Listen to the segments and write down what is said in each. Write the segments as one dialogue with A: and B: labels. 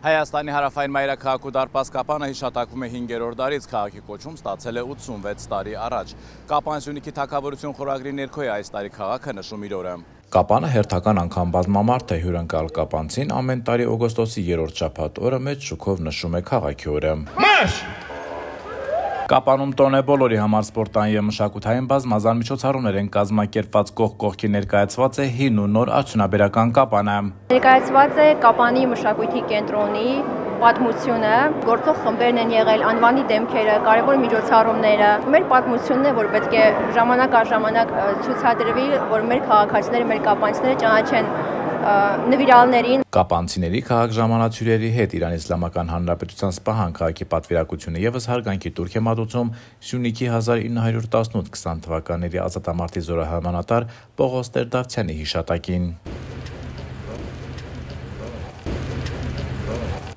A: Հայաստանի հարավային մայրաքաղաքի դարպաս Կապանը հիշատակվում է 5-րդ դարից քաղաքի կոչում ստացել է 86 տարի առաջ։ Կապան Սյունիքի թակավորություն խորագրի ներքո է այս տարի քաղաքը նշում իր օրը։ Կապանը հերթական անգամ բազմամարդ է հյուրընկալ կապանցին ամեն տարի օգոստոսի 3-րդ շաբաթ օրը մեծ շուկով նշում է քաղաքի օրը։ Մարշ! Կապանում տոն է բոլորի համար սպորտային եւ մշակութային բազմազան միջոցառումներ են կազմակերպված կողք կողքի ներկայացված է հին ու նոր արդյունաբերական կապանը։
B: Ներկայացված է Կապանի մշակույթի կենտրոնի պատմությունը, գործող խմբերն են եղել, անվանի դեմքերը, կարևոր միջոցառումները։ Մեր պատմությունն է, որ պետք է ժամանակ առ ժամանակ ցուցադրվի, որ մեր քաղաքացիները, մեր կապանցիները ճանաչեն նվիրալներին։
A: Կապանցիների քաղաք ժամանացյուրերի հետ Իրան Իսլամական Հանրապետության Սպահան քաղաքի պատվիրակությունը եւս հարգանքի турք է մատուցում Սյունիքի 1918-20 թվականների ազատամարտի զորահարմանատար Պողոս Տերդավցյանի հիշատակին։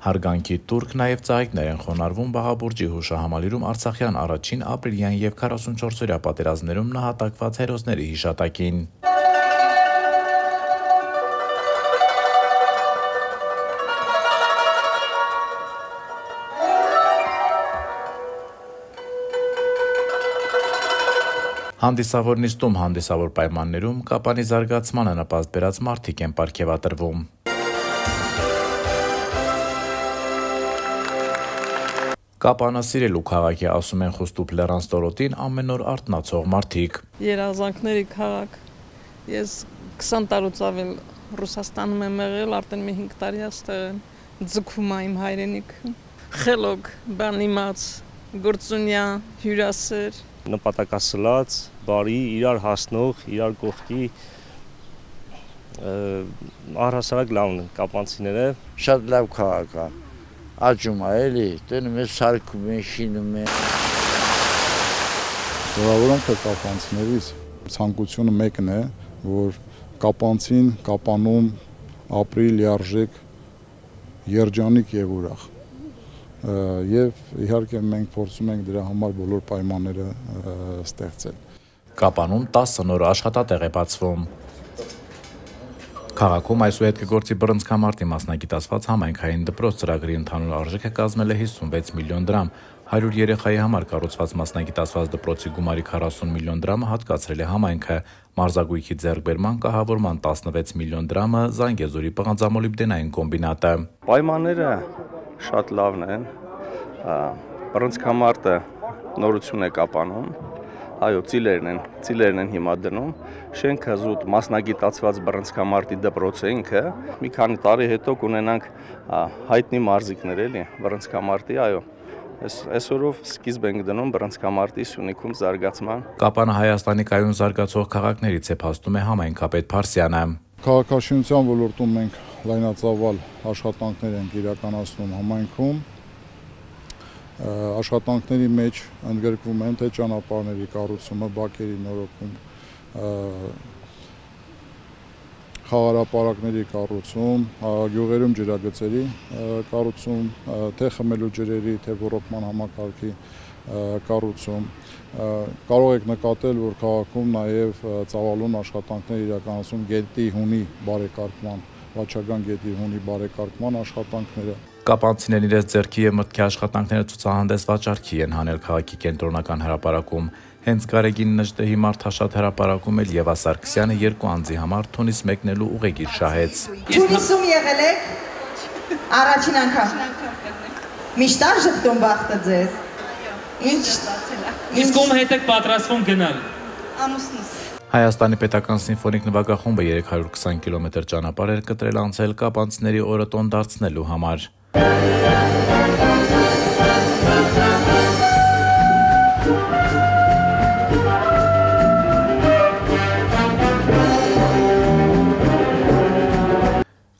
A: Հարգանքի турք նաև ծաղիկներ են խոնարվում Բաղաբուրջի հուշահամալիրում Արցախյան առաջին ապրիլյան եւ 44-օրյա պատերազմներում նահատակված հերոսների հիշատակին։ Հանդիսավոր նիստում հանդիսավոր պայմաններում կապանի զարգացմանը նպաստ բերած մարդիկ են ապարգևատրվում։ Կապանը սիրելու քաղաք է, ասում են Խոստուփ Լեռան ստորոտին ամեն օր արտնացող մարդիկ։
C: Երազանքների քաղաք։ Ես 20 տարուց ավել Ռուսաստանում եմ եղել, արդեն մի 5 տարի աստեղ եմ։ Ձգում եմ հայրենիքը։ Խելոք, բանիմաց, գործունյա, հյուրասեր,
D: նպատակասլաց, բարի, իրար հասնող, իրար կողքի առհասարակ լավն են կապանցիները։
E: Շատ լավ քաղաք է։ Աճում է էլի, տենում է սարքում են, շինում են։
F: Որավորում թե կապանցիներից ցանկությունը մեկն է, որ կապանցին կապանում ապրի լիարժեք երջանիկ եւ ուրախ եւ իհարկե մենք փորձում ենք դրա համար բոլոր պայմանները ստեղծել։
A: Կապանում 10 նոր աշխատատեղ է բացվում։ Քաղաքում այսուհետ կգործի բռնցքամարտի մասնագիտացված համայնքային դպրոց ծրագրի ընդհանուր արժեքը կազմել է 56 միլիոն դրամ։ 100 երեխայի համար կառուցված մասնագիտացված դպրոցի գումարի 40 միլիոն դրամը հատկացրել է համայնքը։ Մարզագույքի ձեռքբերման կահավորման 16 միլիոն դրամը Զանգեզուրի պղնձամոլիբդենային կոմբինատը։
D: Պայմանները շատ լավն են։ Բռնցքամարտը նորություն է կապանում։ Այո, ծիլերն են, ծիլերն են հիմա դնում։ Շենքը զուտ մասնագիտացված բռնցքամարտի դպրոց է ինքը։ Մի քանի տարի հետո կունենանք հայտնի մարզիկներ էլի բռնցքամարտի, այո, Այս այսօրով սկիզբ ենք դնում բռնցքամարտի Սյունիքում զարգացման։
A: Կապանը Հայաստանի կայուն զարգացող քաղաքներից է փաստում է համայնքապետ Փարսյանը։
F: Քաղաքաշինության ոլորտում մենք լայնածավալ աշխատանքներ ենք իրականացնում համայնքում աշխատանքների մեջ ընդգրկվում են թե ճանապարհների կառուցումը, բակերի նորոգում, խաղարապարակների կառուցում, գյուղերում ջրագծերի կառուցում, թե խմելու ջրերի, թե ռոռոկման համակարգի կառուցում։ Կարող եք նկատել, որ քաղաքում նաև ծավալուն աշխատանքներ իրականացում գետի հունի բարեկարգման, Վաչագան գետի հունի բարեկարգման աշխատանքները
A: Կապանցիներն իրենց ձեռքի եւ մտքի աշխատանքները ցուցահանդես վաճառքի են հանել քաղաքի կենտրոնական հրապարակում։ Հենց Գարեգին Նժդեհի մարդաշատ հրապարակում էլ Եվա Սարգսյանը երկու անձի համար Թունիս մեկնելու ուղեգիր շահեց։
G: Թունիսում եղել եք առաջին անգամ։ Միշտ ա ժպտում բախտը ձեզ։ Ինչ ստացել է։
H: Իսկ ում հետ եք պատրաստվում գնալ։
G: Ամուսնուս։
A: Հայաստանի պետական սիմֆոնիկ նվագախումբը 320 կիլոմետր ճանապարհ էր կտրել անցել կապանցների օրը տոն դարձնելու համար։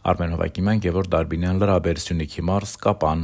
A: Արմեն Հովակիմյան, Գևորգ Դարբինյան, Լրաբեր, Սյունիքի մարզ, Կապան